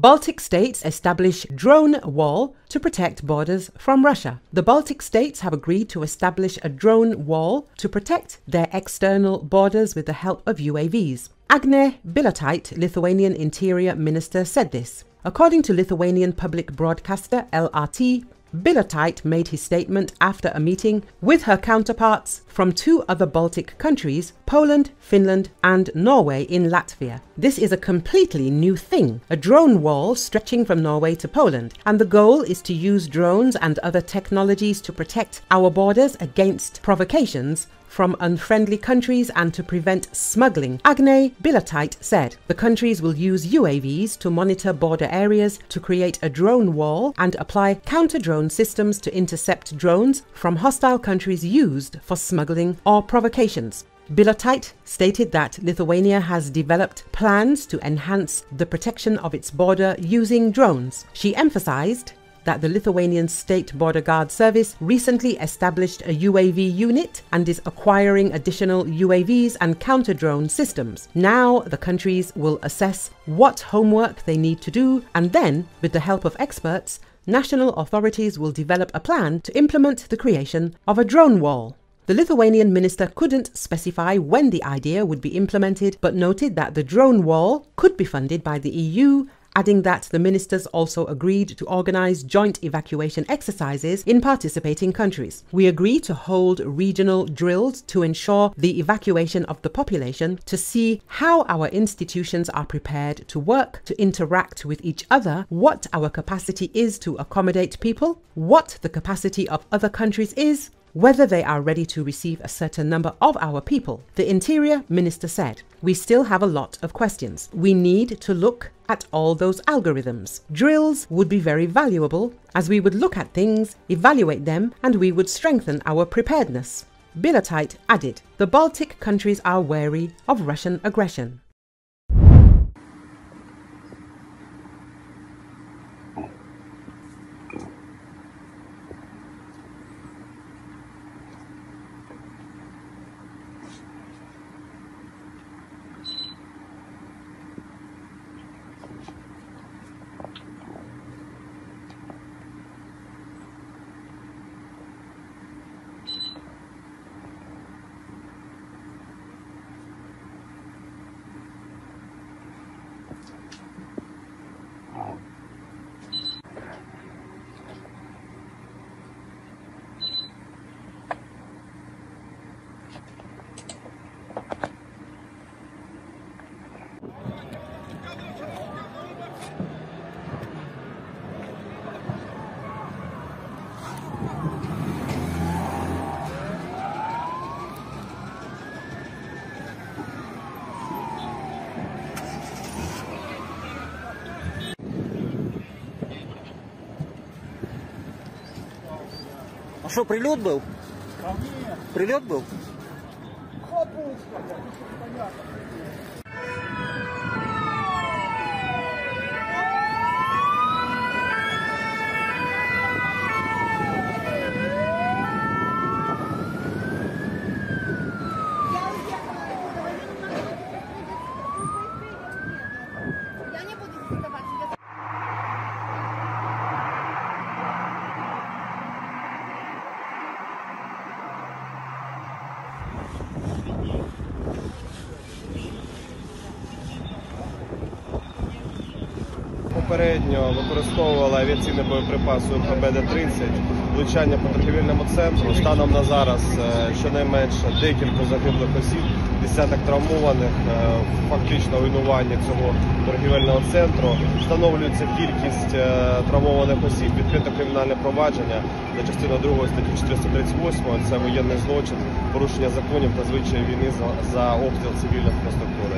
Baltic states establish drone wall to protect borders from Russia. The Baltic states have agreed to establish a drone wall to protect their external borders with the help of UAVs. Agne Bilotaite, Lithuanian Interior Minister, said this. According to Lithuanian public broadcaster LRT, Bilotaite made his statement after a meeting with her counterparts from two other Baltic countries, Poland, Finland, and Norway in Latvia. This is a completely new thing, a drone wall stretching from Norway to Poland, and the goal is to use drones and other technologies to protect our borders against provocations from unfriendly countries and to prevent smuggling, Agne Bilotaite said. The countries will use UAVs to monitor border areas to create a drone wall and apply counter-drone systems to intercept drones from hostile countries used for smuggling or provocations. Bilotaite stated that Lithuania has developed plans to enhance the protection of its border using drones. She emphasized that the Lithuanian State Border Guard Service recently established a UAV unit and is acquiring additional UAVs and counter drone systems. Now the countries will assess what homework they need to do and then, with the help of experts, national authorities will develop a plan to implement the creation of a drone wall. The Lithuanian minister couldn't specify when the idea would be implemented, but noted that the drone wall could be funded by the EU adding that the ministers also agreed to organize joint evacuation exercises in participating countries. We agree to hold regional drills to ensure the evacuation of the population to see how our institutions are prepared to work, to interact with each other, what our capacity is to accommodate people, what the capacity of other countries is, whether they are ready to receive a certain number of our people. The Interior Minister said, We still have a lot of questions. We need to look at all those algorithms. Drills would be very valuable as we would look at things, evaluate them, and we would strengthen our preparedness. Bilotaite added, The Baltic countries are wary of Russian aggression. А что, прилет был? Прилет был? хлопушка, понятно. Попередньо використовували авіаційний боєприпас УМПБ-Д-30, влучання по торгівельному центру. Станом на зараз е, щонайменше декілька загиблих осіб, десяток травмованих, е, фактично руйнування цього торгівельного центру. Встановлюється кількість е, травмованих осіб, відкрите кримінальне провадження за частиною 2 статті 438, це воєнний злочин, порушення законів та звичаї війни за обстріл цивільної інфраструктури.